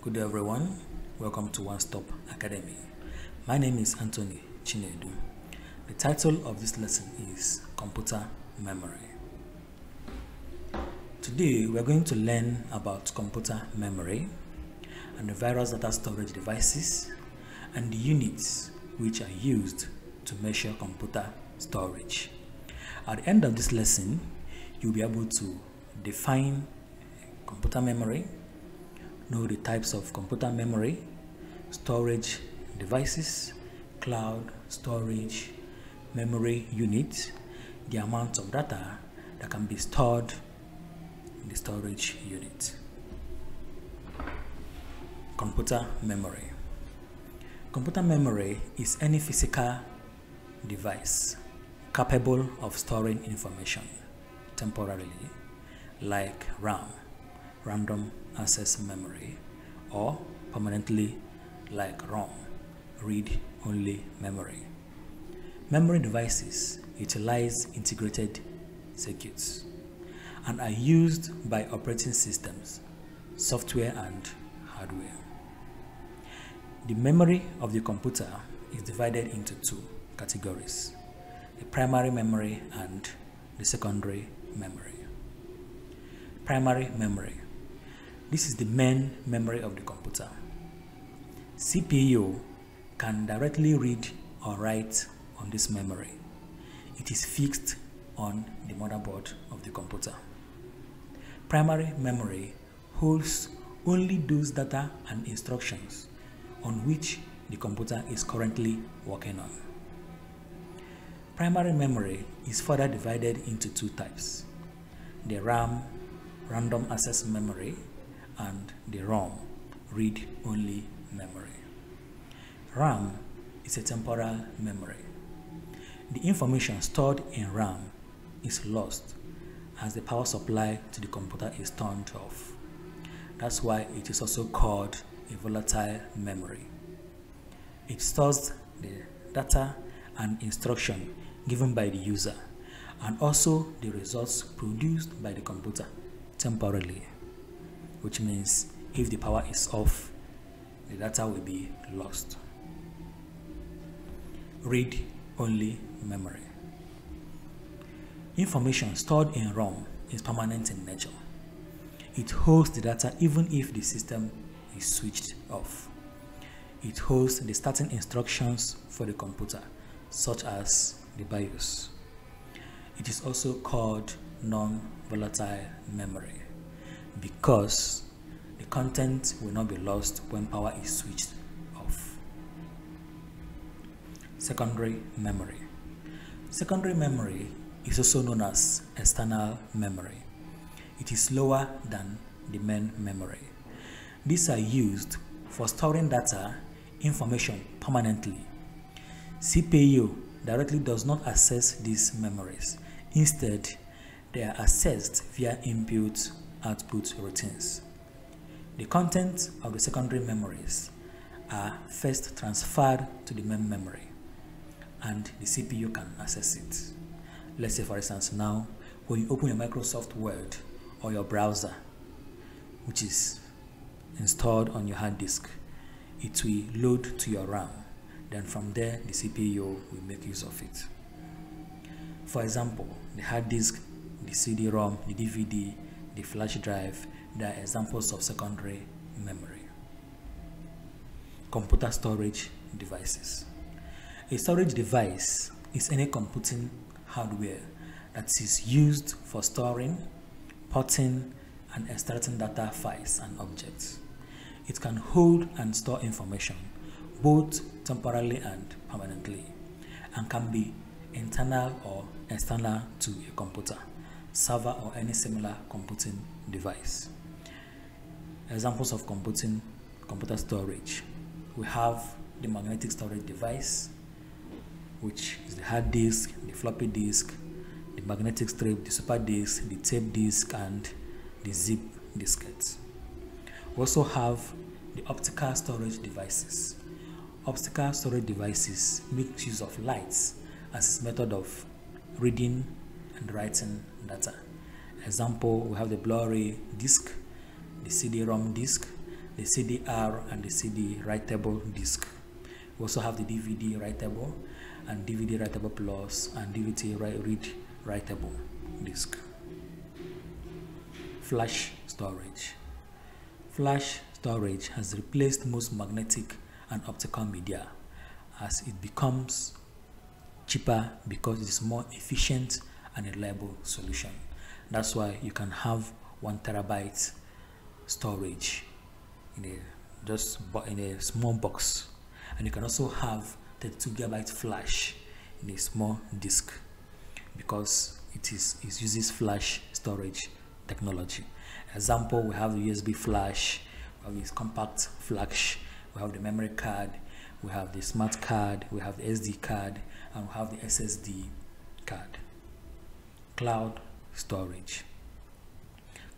Good day, everyone. Welcome to One Stop Academy. My name is Anthony Chinedu. The title of this lesson is Computer Memory. Today, we're going to learn about computer memory and the various data storage devices and the units which are used to measure computer storage. At the end of this lesson, you'll be able to define computer memory, know the types of computer memory, storage devices, cloud storage, memory units, the amount of data that can be stored in the storage unit. Computer memory. Computer memory is any physical device capable of storing information temporarily like RAM, random access memory, or permanently like ROM, read-only memory. Memory devices utilize integrated circuits and are used by operating systems, software and hardware. The memory of the computer is divided into two categories, the primary memory and the secondary memory. Primary memory. This is the main memory of the computer. CPU can directly read or write on this memory. It is fixed on the motherboard of the computer. Primary memory holds only those data and instructions on which the computer is currently working on. Primary memory is further divided into two types, the RAM, random access memory, and the ROM, read-only memory. RAM is a temporal memory. The information stored in RAM is lost as the power supply to the computer is turned off. That's why it is also called a volatile memory. It stores the data and instruction given by the user and also the results produced by the computer temporarily, which means if the power is off, the data will be lost. Read only memory. Information stored in ROM is permanent in nature. It holds the data even if the system is switched off. It holds the starting instructions for the computer, such as the BIOS. It is also called non-volatile memory because the content will not be lost when power is switched off. Secondary memory. Secondary memory is also known as external memory. It is lower than the main memory. These are used for storing data information permanently. CPU directly does not access these memories. Instead, they are accessed via input output routines. The contents of the secondary memories are first transferred to the main memory and the CPU can access it. Let's say for instance now when you open your Microsoft Word or your browser which is installed on your hard disk it will load to your RAM then from there the CPU will make use of it. For example, the hard disk, the CD-ROM, the DVD, the flash drive, they are examples of secondary memory. Computer storage devices. A storage device is any computing hardware that is used for storing, porting, and extracting data files and objects. It can hold and store information both temporarily and permanently and can be internal or external to a computer, server or any similar computing device. Examples of computing computer storage. We have the magnetic storage device, which is the hard disk, the floppy disk, the magnetic strip, the super disk, the tape disk, and the zip diskettes. We also have the optical storage devices. Optical storage devices make use of lights as method of reading and writing data. Example, we have the Blu-ray disc, the CD-ROM disc, the CD-R and the CD writable disk. We also have the DVD writable and DVD writable plus and DVD read writable disk. Flash storage. Flash storage has replaced most magnetic and optical media as it becomes cheaper because it is more efficient and reliable solution. That's why you can have one terabyte storage in a just in a small box. And you can also have 32 gigabyte flash in a small disk because it is it uses flash storage technology. Example we have the usb flash we have this compact flash we have the memory card we have the smart card we have the sd card and we have the ssd card cloud storage.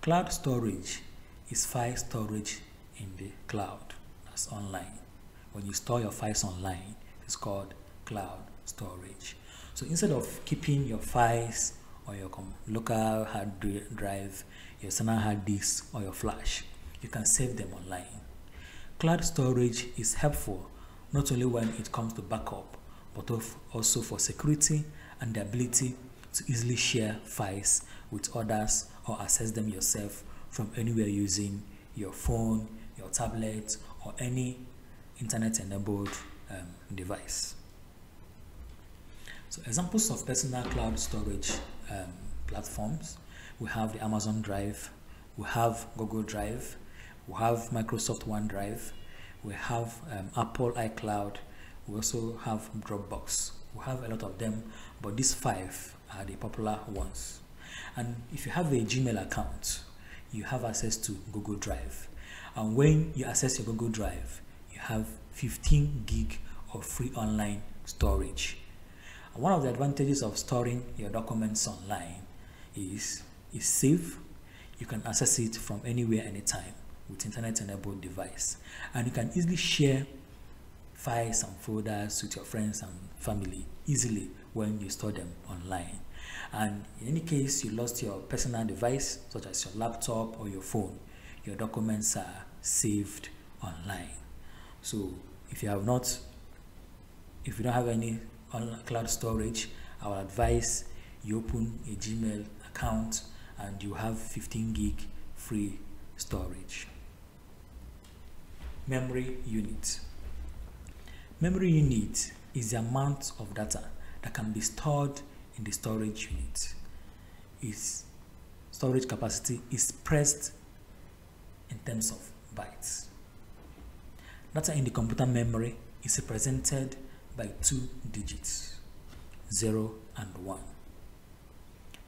Cloud storage is file storage in the cloud. That's online. When you store your files online it's called cloud storage. So instead of keeping your files on your local hard drive your external hard disk or your flash you can save them online. Cloud storage is helpful not only when it comes to backup but also for security and the ability to easily share files with others or access them yourself from anywhere using your phone, your tablet, or any internet-enabled um, device. So examples of personal cloud storage um, platforms, we have the Amazon Drive, we have Google Drive, we have Microsoft OneDrive, we have um, Apple iCloud, we also have Dropbox. We have a lot of them, but these five are the popular ones. And if you have a Gmail account, you have access to Google Drive. And when you access your Google Drive, you have 15 gig of free online storage. And one of the advantages of storing your documents online is it's safe. You can access it from anywhere, anytime with internet-enabled device. And you can easily share files and folders with your friends and family easily when you store them online. And in any case you lost your personal device, such as your laptop or your phone, your documents are saved online. So if you have not, if you don't have any cloud storage, I will advise you open a Gmail account and you have 15 gig free storage. Memory unit. Memory unit is the amount of data that can be stored in the storage unit. Its storage capacity is pressed in terms of bytes. Data in the computer memory is represented by two digits, 0 and 1.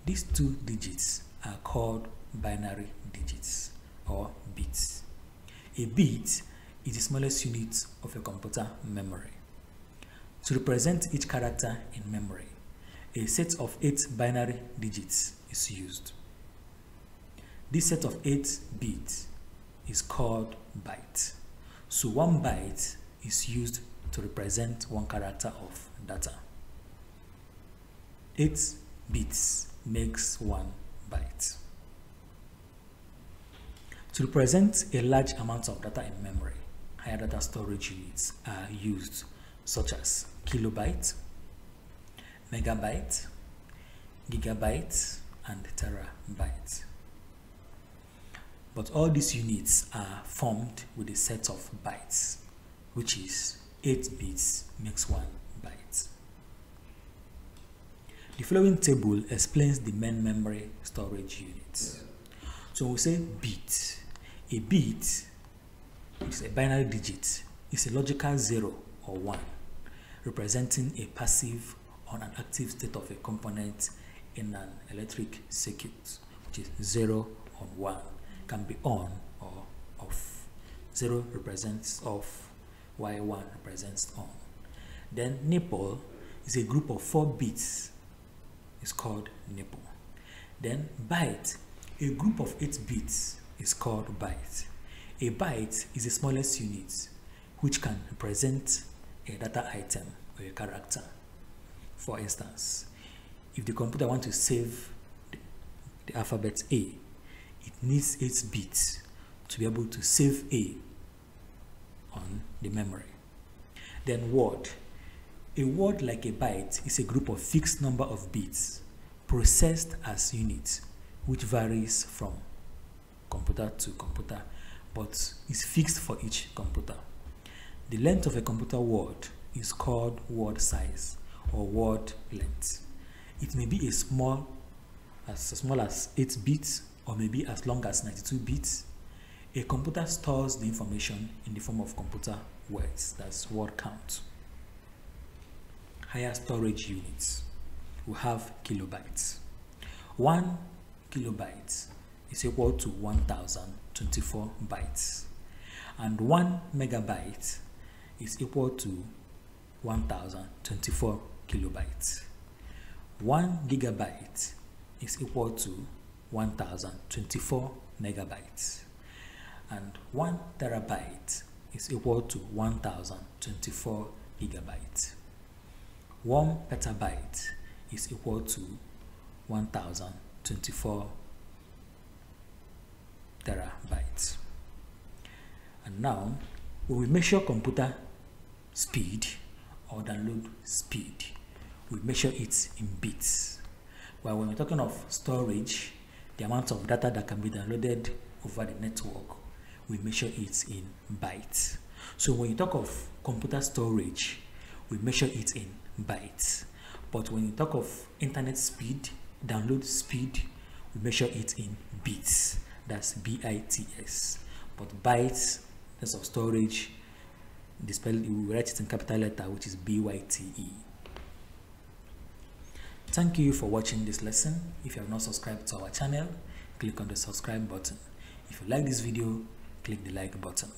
These two digits are called binary digits or bits. A bit is the smallest unit of your computer memory. To represent each character in memory, a set of 8 binary digits is used. This set of 8 bits is called byte. So one byte is used to represent one character of data. 8 bits makes one byte. To represent a large amount of data in memory, higher data storage units are used such as kilobyte, megabyte, gigabyte, and terabyte. But all these units are formed with a set of bytes, which is 8 bits makes 1 byte. The following table explains the main memory storage units. So we say bit. A bit is a binary digit. It's a logical 0 or 1, representing a passive or an active state of a component in an electric circuit, which is 0 or 1 can be on or off. 0 represents off, while 1 represents on. Then nibble is a group of 4 bits. It's called nibble. Then byte, a group of 8 bits is called byte. A byte is the smallest unit which can represent a data item or a character. For instance, if the computer wants to save the, the alphabet A, it needs 8 bits to be able to save A on the memory. Then word. A word like a byte is a group of fixed number of bits processed as units, which varies from computer to computer, but is fixed for each computer. The length of a computer word is called word size or word length. It may be a small as small as 8 bits or maybe as long as 92 bits. A computer stores the information in the form of computer words, that's word count. Higher storage units. We have kilobytes. One kilobyte is equal to 1024 bytes and one megabyte is equal to 1024 kilobytes. 1 gigabyte is equal to 1024 megabytes and 1 terabyte is equal to 1024 gigabytes. 1 petabyte is equal to 1024 terabytes. And now we will measure computer speed or download speed. We measure it in bits. While when we're talking of storage, the amount of data that can be downloaded over the network, we measure it in bytes. So when you talk of computer storage, we measure it in bytes. But when you talk of internet speed, download speed, we measure it in bits. That's B-I-T-S. But bytes, that's of storage, the spell we write it in capital letter, which is B-Y-T-E. Thank you for watching this lesson. If you have not subscribed to our channel, click on the subscribe button. If you like this video, click the like button.